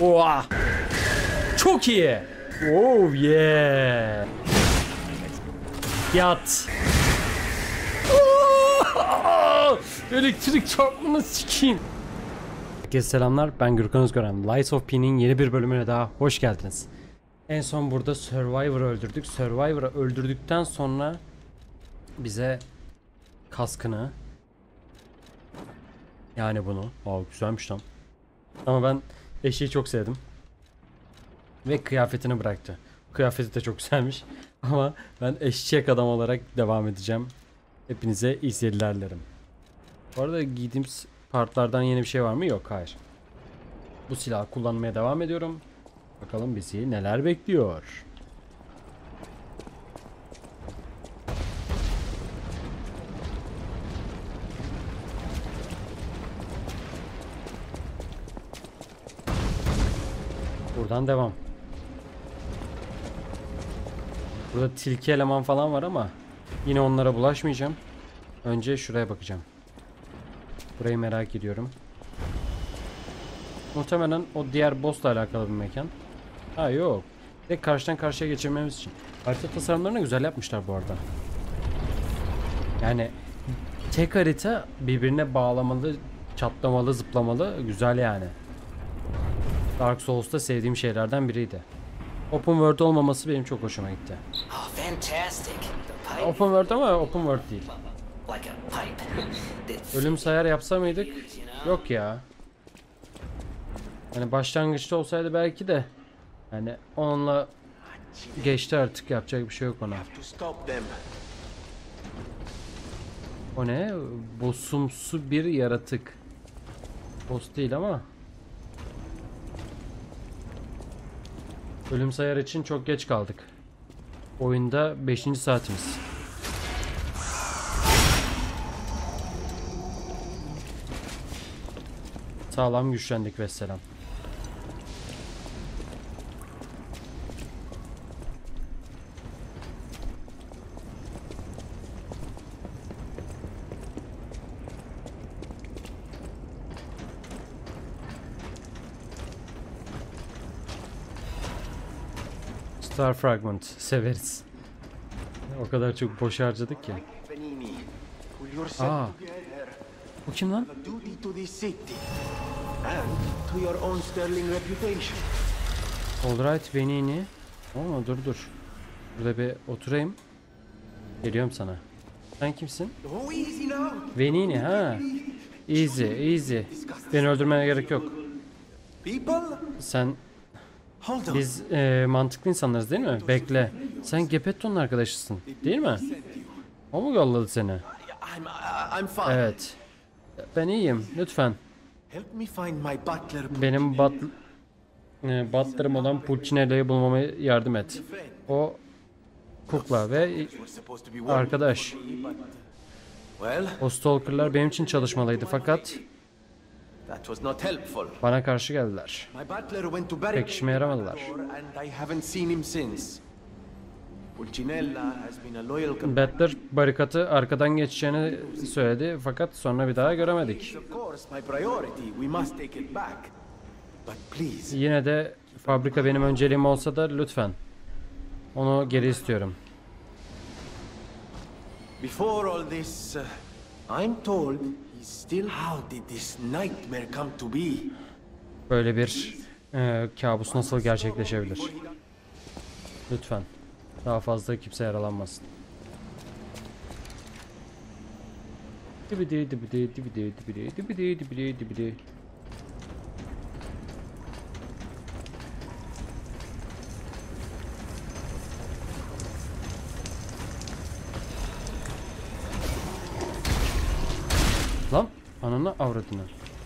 Oha. Çok iyi. Oh yeah. Yat. Oh! Elektrik çarpmanı sikeyim. Herkese selamlar. Ben Gürkan Özgören. Lies of P'nin yeni bir bölümüne daha hoş geldiniz. En son burada Survivor'ı öldürdük. Survivor'ı öldürdükten sonra bize kaskını yani bunu. Wow güzelmiş lan. Ama ben eşeği çok sevdim. Ve kıyafetini bıraktı. Kıyafeti de çok güzelmiş. Ama ben eşek adam olarak devam edeceğim. Hepinize iyi seyirler. Bu arada giydiğim partlardan yeni bir şey var mı? Yok hayır. Bu silahı kullanmaya devam ediyorum. Bakalım bizi neler bekliyor. Buradan devam. Burada tilki eleman falan var ama yine onlara bulaşmayacağım. Önce şuraya bakacağım. Burayı merak ediyorum. Muhtemelen o diğer boss'la alakalı bir mekan. Ha yok. Tek karşıdan karşıya geçirmemiz için. Harita tasarımlarını güzel yapmışlar bu arada. Yani tek harita birbirine bağlamalı, çatlamalı, zıplamalı. Güzel yani. Dark Souls'ta sevdiğim şeylerden biriydi. Open World olmaması benim çok hoşuma gitti. Oh, pipe, Open World ama Open World değil. Ölüm sayar yapsa mıydık? Yok ya. Hani başlangıçta olsaydı belki de. Hani onunla geçti artık yapacak bir şey yok ona. O ne? Bosumsu bir yaratık. Boss değil ama. Ölüm sayar için çok geç kaldık. Oyunda 5. saatimiz. Sağlam güçlendik vesselam. Star Fragment severiz. O kadar çok boş harcadık ki. Benini, Aa. Bu kim lan? Alright Venini. Oo dur dur. Burada bir oturayım. Geliyorum sana. Sen kimsin? Venini ha. Easy easy. Beni öldürmene gerek yok. Sen. biz e, mantıklı insanlarız değil mi? Bekle. Sen Gepetto'nun arkadaşısın değil mi? O mu yolladı seni? Uh. Evet. Ben iyiyim. Lütfen. Benim bat e, batlarım olan Pulcinella'yı bulmama yardım et. O kukla ve arkadaş. O stalkerlar benim için çalışmalıydı fakat that was not helpful. Bana karşı geldiler. Butler Pek işime yaramadılar. Battler barikatı arkadan geçeceğini söyledi fakat sonra bir daha göremedik. Yine de fabrika benim önceliğim olsa da lütfen. Onu geri istiyorum. before all this, uh, I'm told he's still. How did this nightmare come to be? Böyle bir e, kabus nasıl gerçekleşebilir? Lütfen. Daha fazla kimse yaralanmasın. Dibidi dibidi dibidi dibidi dibidi dibidi dibidi. аккуратно.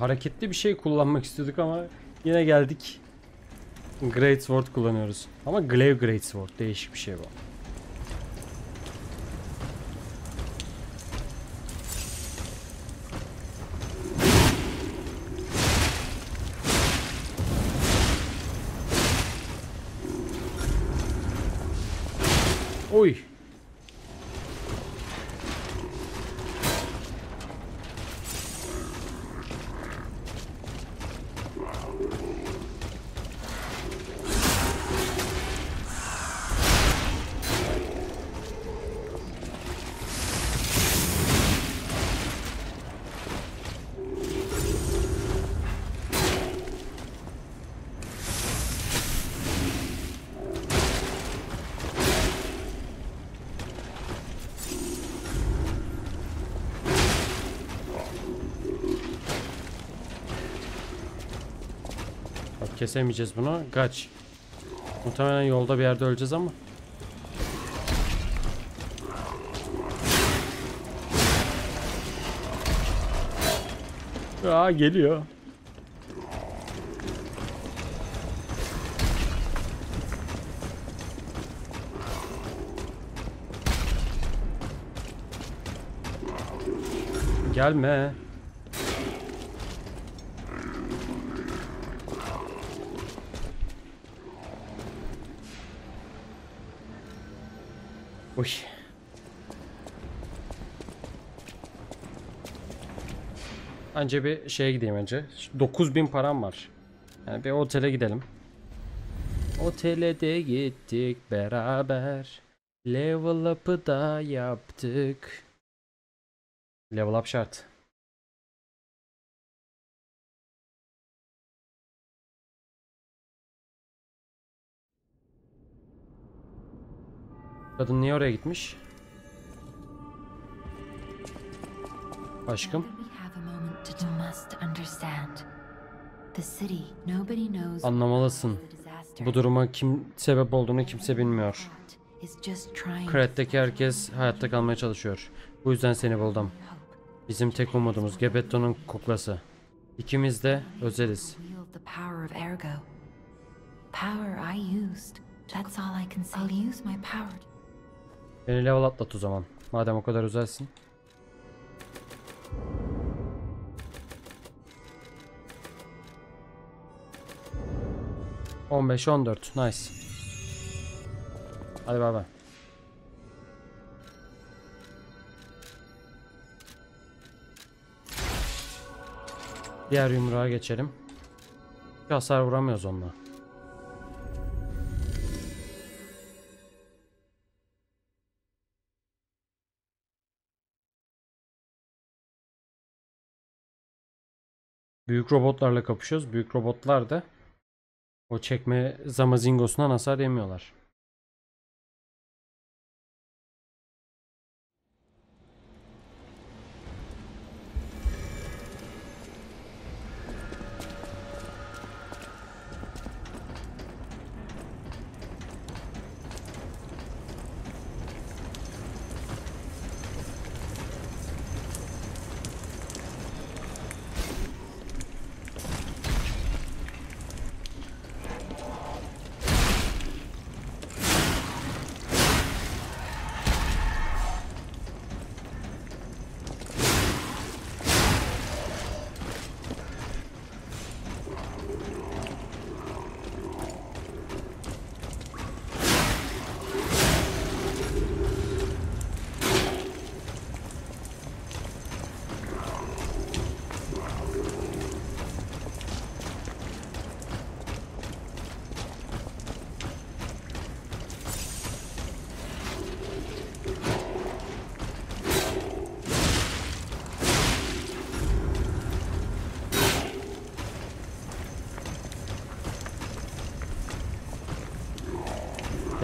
Hareketli bir şey kullanmak istiyorduk ama yine geldik. Great Sword kullanıyoruz. Ama Glaive Great Sword değişik bir şey bu. Oy. Kesemeyeceğiz bunu. Kaç. Muhtemelen yolda bir yerde öleceğiz ama. Aa geliyor. Gelme. Uy. Önce bir şeye gideyim önce. 9000 param var. Yani bir otele gidelim. Otele de gittik beraber. Level up'ı da yaptık. Level up şart. Kadın niye oraya gitmiş? Aşkım. To Anlamalısın. Bu duruma kim sebep olduğunu kimse bilmiyor. To Kret'teki herkes hayatta kalmaya çalışıyor. Bu yüzden seni buldum. Bizim tek umudumuz Gebetto'nun kuklası. İkimiz de özeliz. Power I used. That's all I can say. I'll use my power. Beni level atlat o zaman. Madem o kadar özelsin. On beş, on dört. Nice. Hadi bay bay. Diğer yumruğa geçelim. Bir hasar vuramıyoruz onunla. Büyük robotlarla kapışıyoruz. Büyük robotlar da o çekme zamazingosundan hasar yemiyorlar.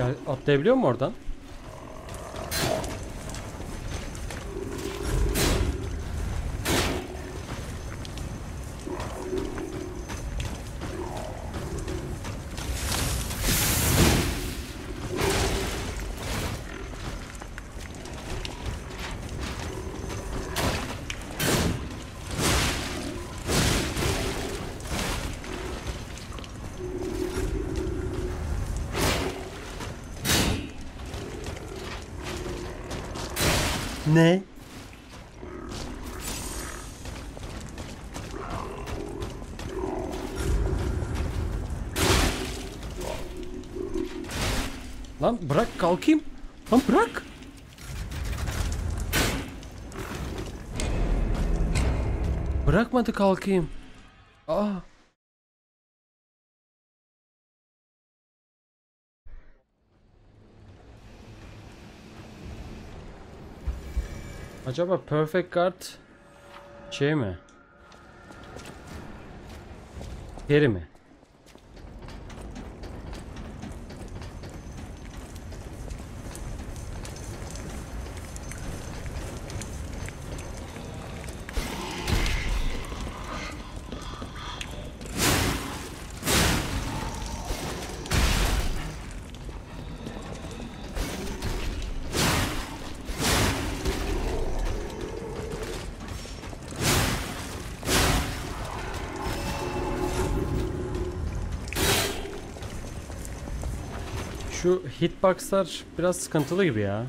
Gel atlayabiliyor mu oradan? Bırakmadı kalkayım. Aa. Acaba Perfect Guard şey mi? Geri mi? Hitboxlar biraz sıkıntılı gibi ya.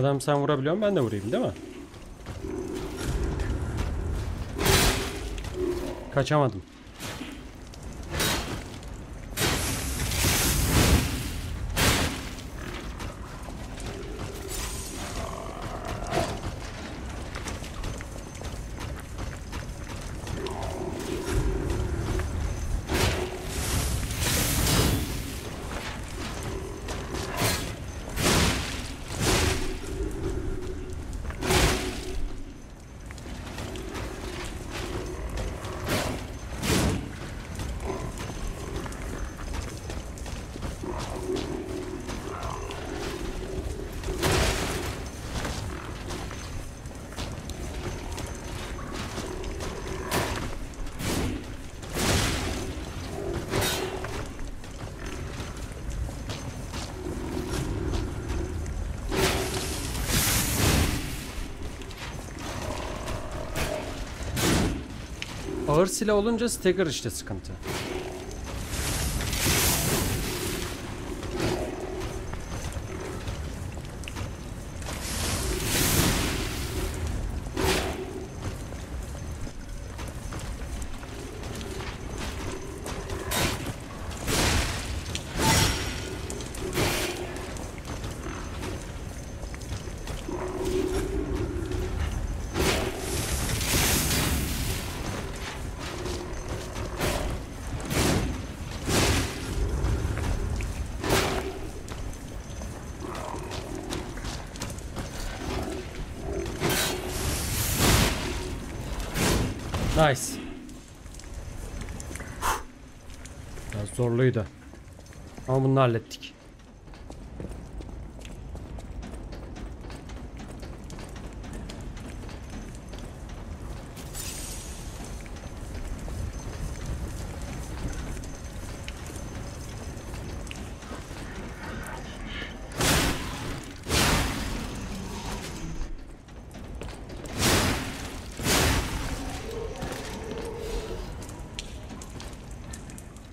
Adam sen vurabiliyorsun ben de vurayım değil mi? Kaçamadım. Ağır silah olunca stagger işte sıkıntı. Nice. Biraz zorluydu. Ama bunu hallettik.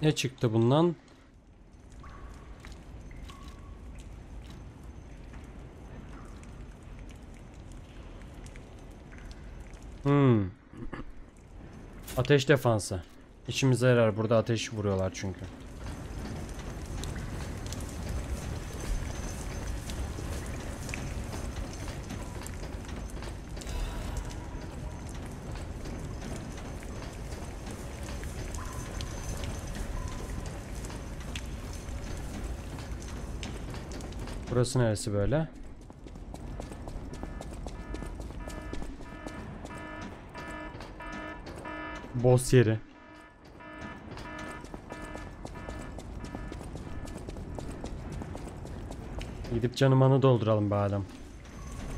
Ne çıktı bundan? Hmm. Ateş defansı. İşimize yarar. Burada ateş vuruyorlar çünkü. Burası neresi böyle? Boss yeri. Gidip canımanı dolduralım be.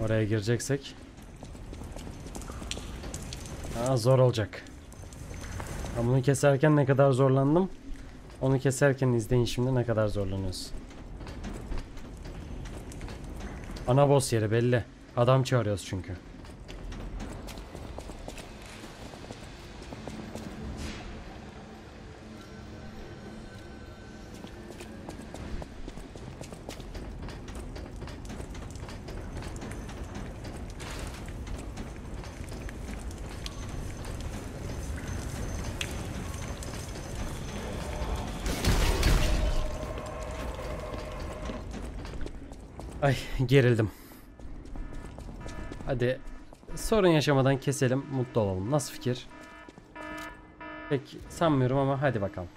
Oraya gireceksek. Aa, zor olacak. Ben bunu keserken ne kadar zorlandım. Onu keserken izleyin şimdi ne kadar zorlanıyoruz. Ana boss yeri belli. Adam çağırıyoruz çünkü. Ay gerildim. Hadi sorun yaşamadan keselim, mutlu olalım. Nasıl fikir? Pek sanmıyorum ama hadi bakalım.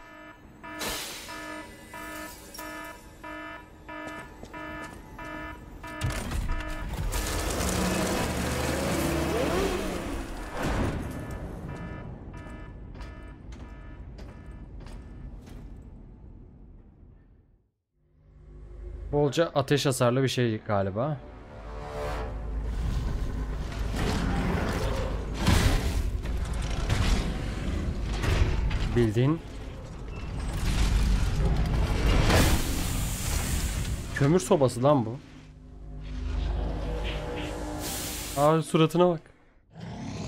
Bolca ateş hasarlı bir şey galiba. Bildiğin Kömür sobası lan bu. Aa suratına bak.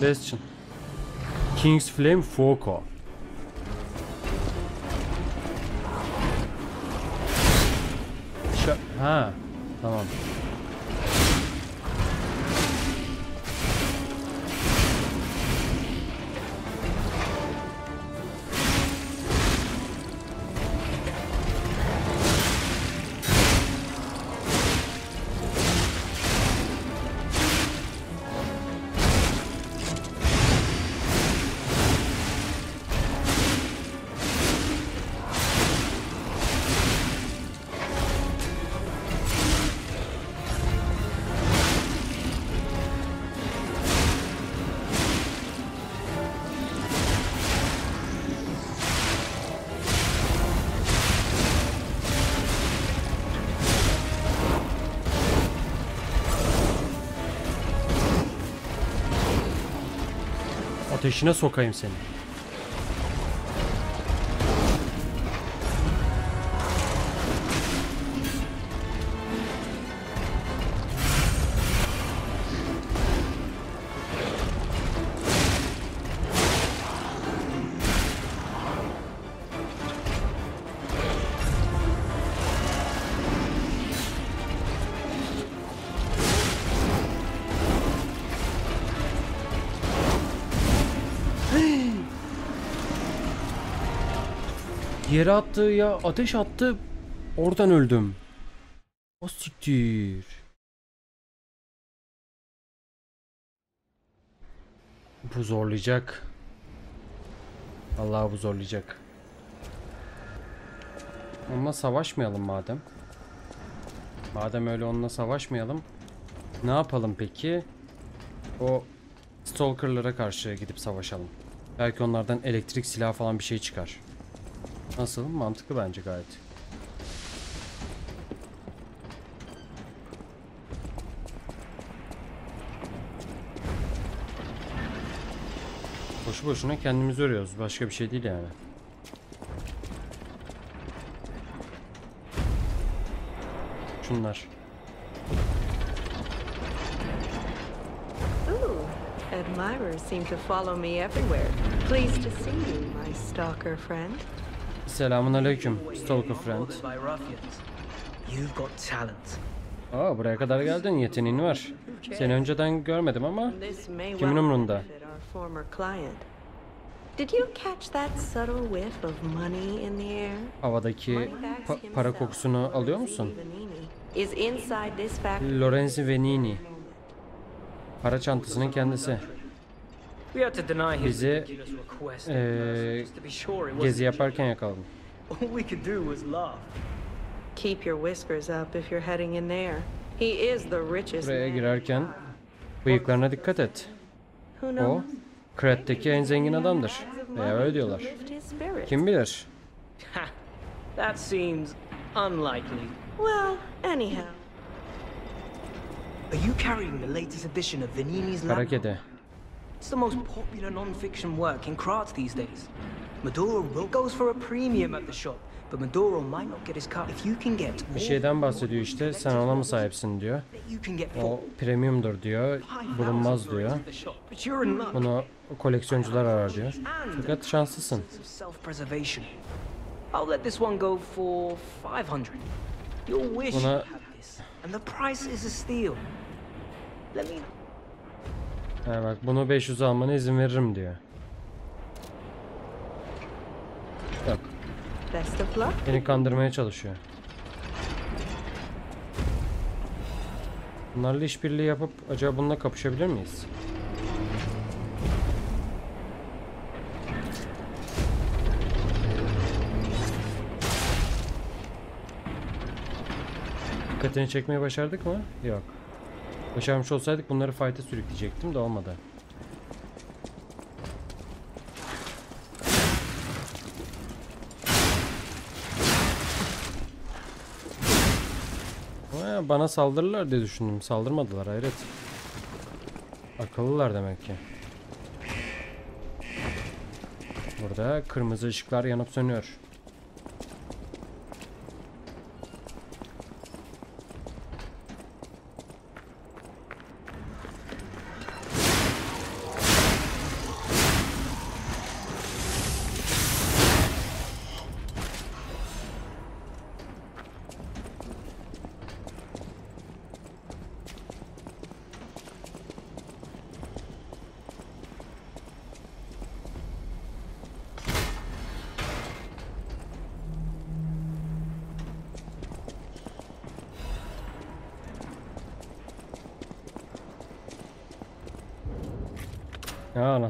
Bastion. King's Flame Foco. Ha tamam. Ateşine sokayım seni. Yere attı ya ateş attı. Oradan öldüm. O siktir. Bu zorlayacak. Allah bu zorlayacak. Onunla savaşmayalım madem. Madem öyle onunla savaşmayalım. Ne yapalım peki? O stalkerlara karşı gidip savaşalım. Belki onlardan elektrik silahı falan bir şey çıkar. Nasıl? Mantıklı bence gayet. Boşu boşuna kendimizi örüyoruz. Başka bir şey değil yani. Şunlar. Admirers seem to follow me everywhere. Pleased to see you, my stalker friend. Selamun aleyküm. Stalker friend. Aa buraya kadar geldin yeteneğin var. Seni önceden görmedim ama Kimin umrunda? benefit our former client. Did you catch that subtle whiff of money in the air? havadaki pa- para kokusunu alıyor musun? Lorenzi Venini. Para çantasının kendisi. İt wasn't Gezi yaparken yakaladım. joke. All we could do was laugh. Keep your whiskers up if you're heading in there. He is the richest Buraya girerken bıyıklarına dikkat et. Who O, knows? Kret'teki en zengin adamdır. Veya öyle to diyorlar. Kim bilir? Ha! That seems unlikely. Well, anyhow. Are you carrying the latest edition of Vanini's kedi. It's the most popular non-fiction work in Kratz these days. Maduro will goes for a premium at the shop, but Maduro might not get his cut. If you can get Bir şeyden bahsediyor işte. Sen ona mı sahipsin diyor. O premiumdur diyor. Bulunmaz diyor. Bunu koleksiyoncular arar diyor. Fakat şanslısın. I'll let this one go for 500. You'll wish Buna- you had this. And the price is a steal. Let me Ha bak bunu 500 almana izin veririm diyor. Yok. Best of luck. Beni kandırmaya çalışıyor. Bunlarla işbirliği yapıp acaba bununla kapışabilir miyiz? Dikkatini çekmeyi başardık mı? Yok. Başarmış olsaydık bunları fight'e sürükleyecektim de olmadı. Bana saldırırlar diye düşündüm. Saldırmadılar hayret. Akıllılar demek ki. Burada kırmızı ışıklar yanıp sönüyor.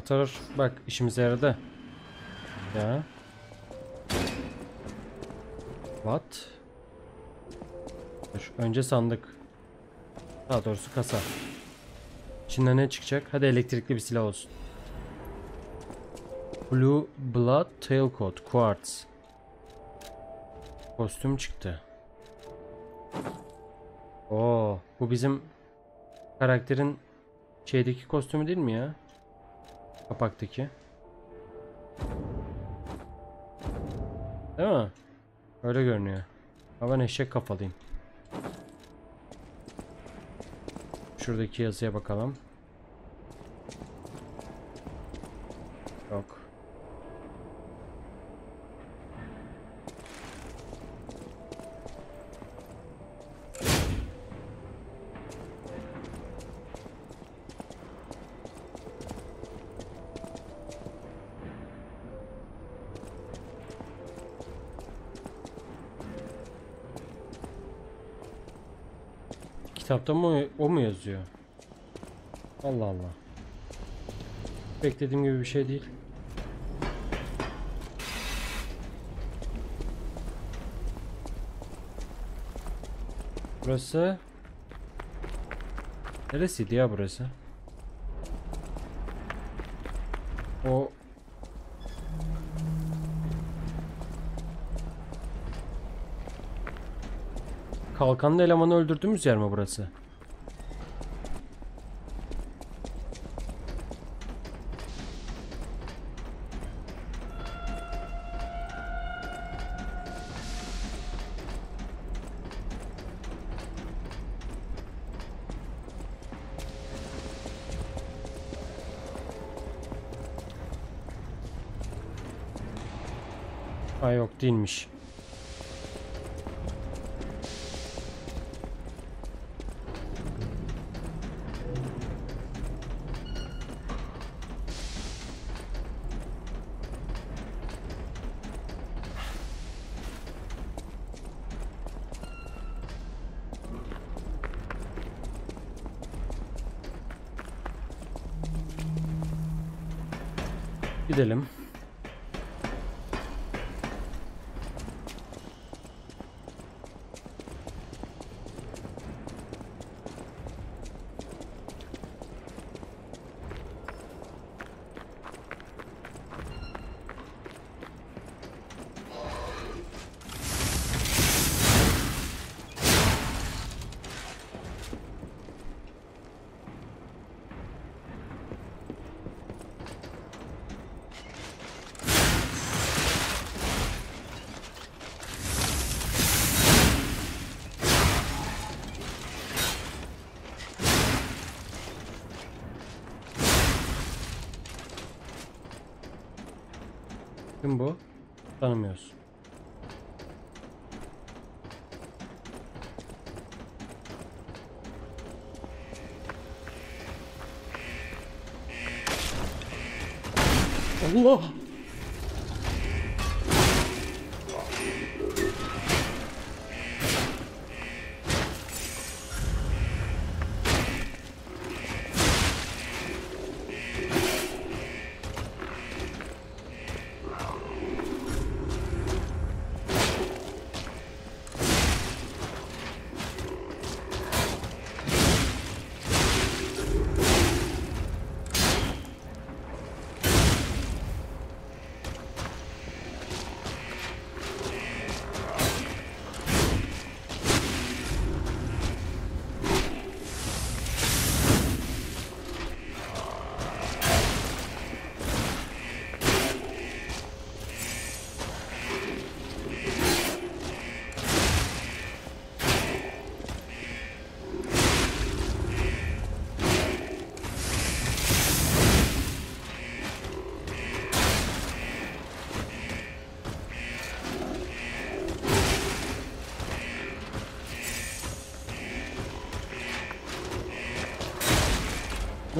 Anahtar bak işimize yaradı. Ya. What? Dur, önce sandık. Daha doğrusu kasa. İçinden ne çıkacak? Hadi elektrikli bir silah olsun. Blue Blood Tailcoat Quartz. Kostüm çıktı. Oo, bu bizim karakterin şeydeki kostümü değil mi ya? Kapaktaki. Değil mi? Öyle görünüyor. Ama ben eşek kafalıyım. Şuradaki yazıya bakalım. Kitapta mı o mu yazıyor? Allah Allah. Beklediğim gibi bir şey değil. Burası Neresiydi ya burası? Kalkanlı elemanı öldürdüğümüz yer mi burası? Ha yok değilmiş. Gidelim. Kim bu? Tanımıyoruz. Allah!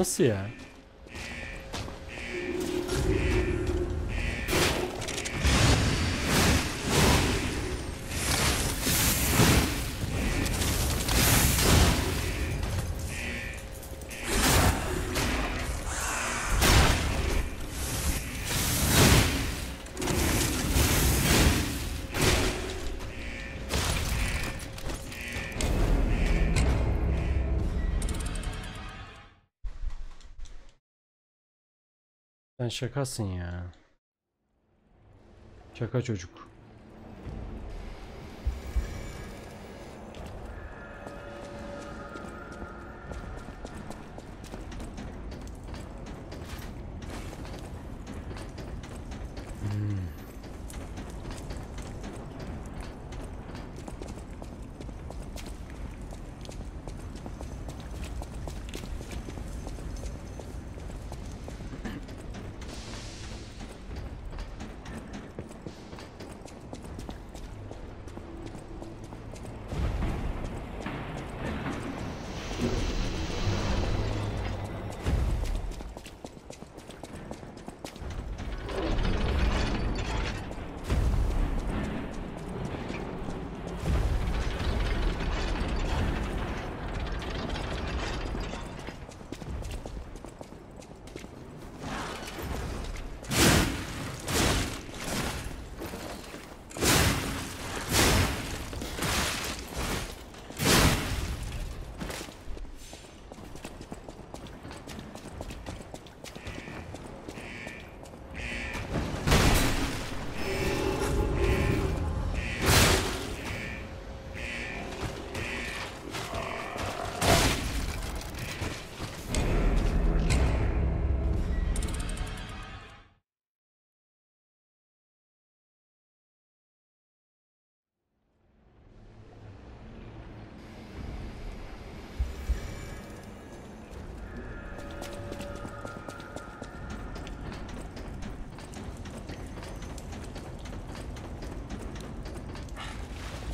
Nasıl Sen şakasın ya. Şaka çocuk. Hmm.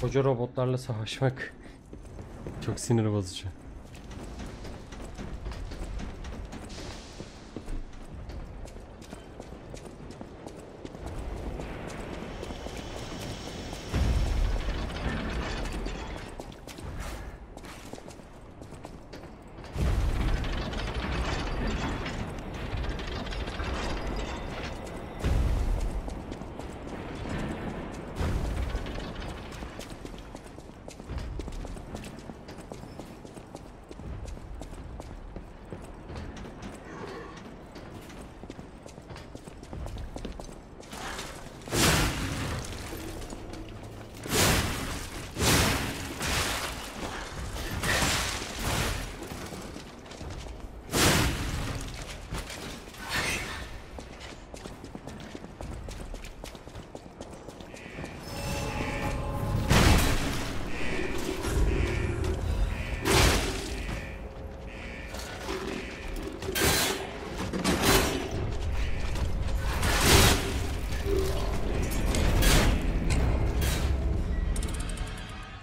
Koca robotlarla savaşmak çok sinir bozucu.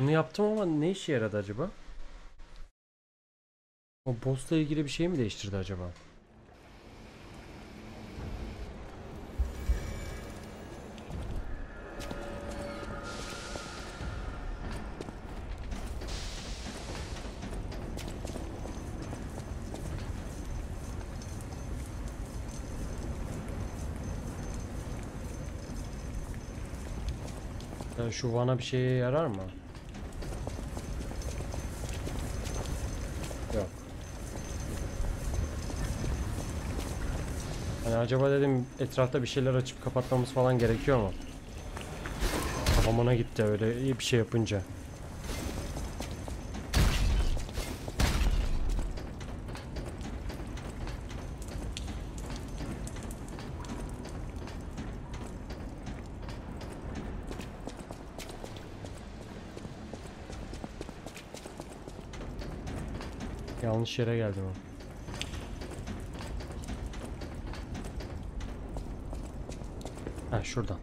Bunu yaptım ama ne işe yaradı acaba? O boss'la ilgili bir şey mi değiştirdi acaba? Şu vana bir şeye yarar mı? Acaba dedim etrafta bir şeyler açıp kapatmamız falan gerekiyor mu? Kafam ona gitti öyle iyi bir şey yapınca. Yanlış yere geldim o. Ha şuradan.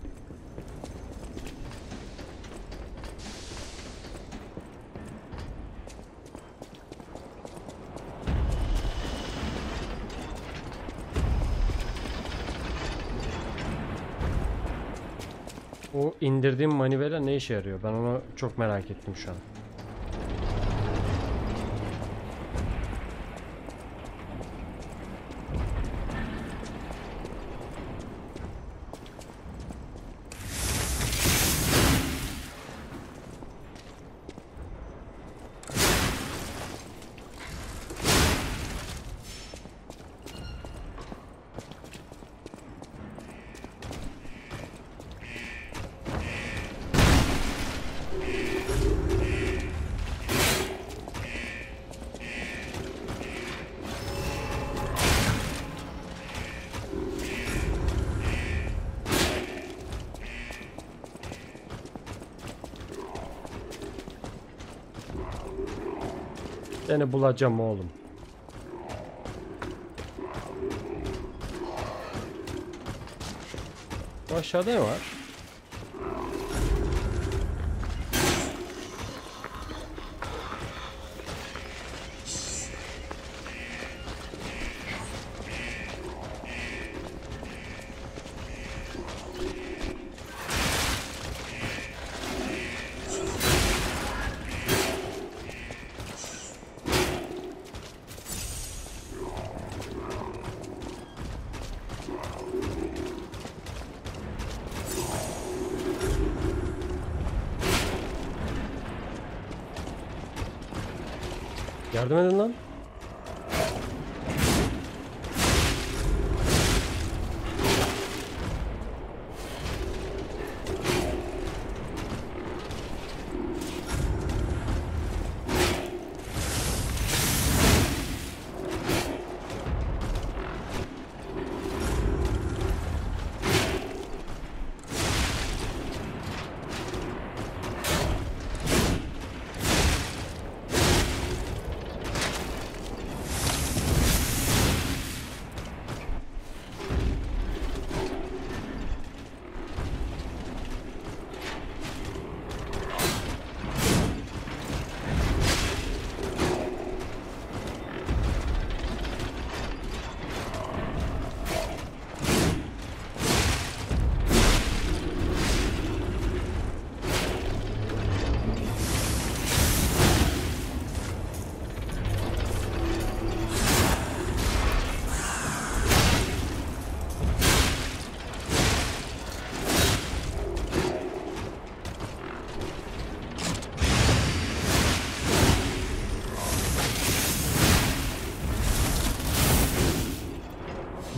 O indirdiğim manivela ne işe yarıyor? Ben onu çok merak ettim şu an. Seni bulacağım oğlum. Aşağıda ne var?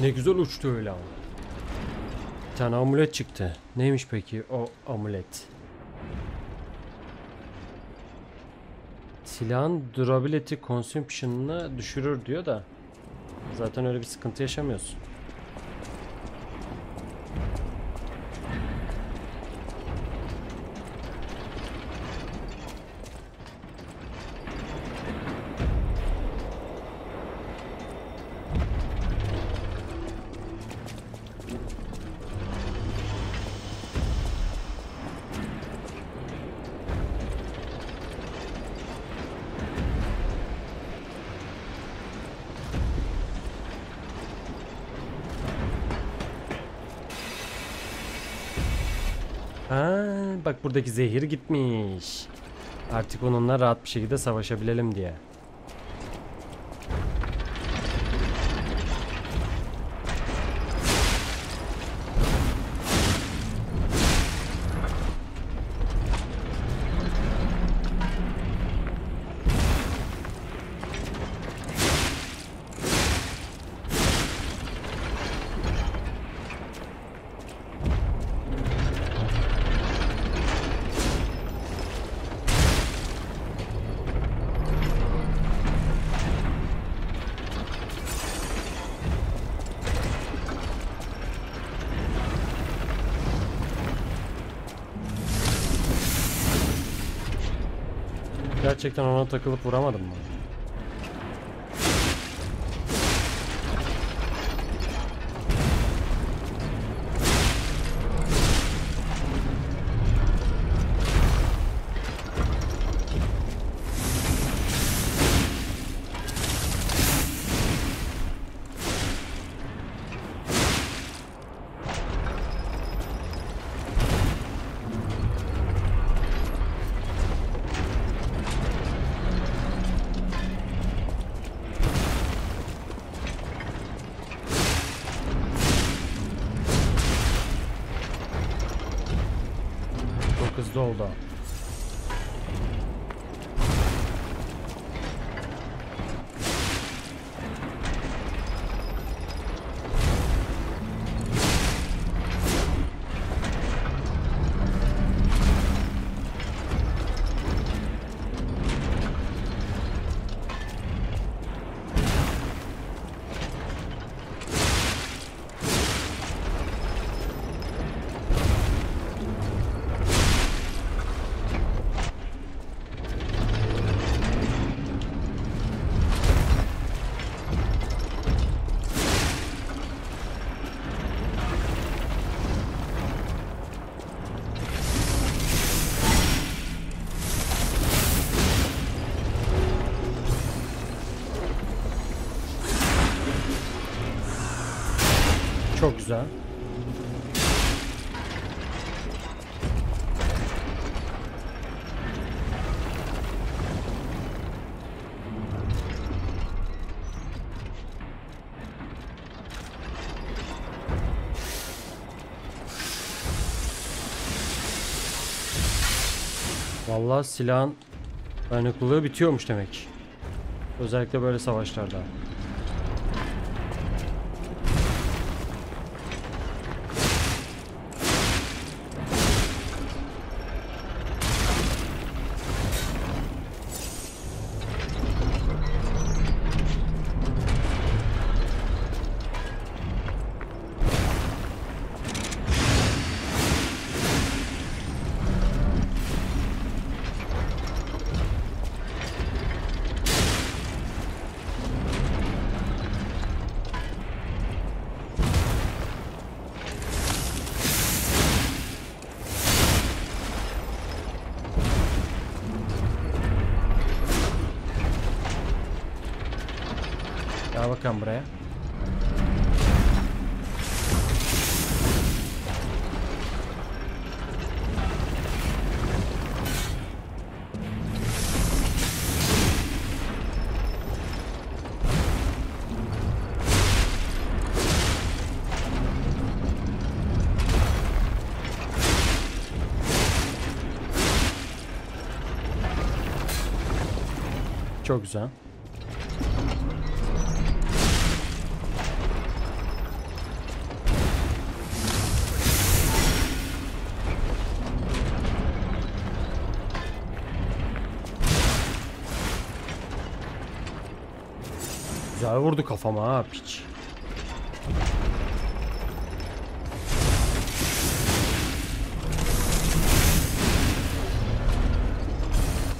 Ne güzel uçtu öyle ama. Bir tane amulet çıktı. Neymiş peki o amulet? Silahın durability consumption'ını düşürür diyor da. Zaten öyle bir sıkıntı yaşamıyorsun. Ha, bak buradaki zehir gitmiş. Artık onunla rahat bir şekilde savaşabilelim diye. Gerçekten ona takılıp vuramadım mı? Oldu. Çok güzel. Vallahi silahın dayanıklılığı bitiyormuş demek. Özellikle böyle savaşlarda. Çok güzel. Güzel vurdu kafama ha piç.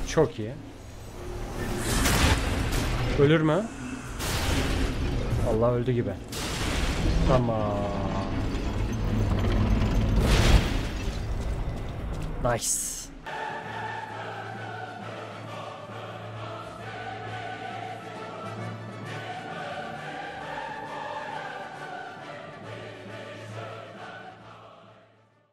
Çok iyi. Ölür mü? Allah öldü gibi. Tamam. Nice.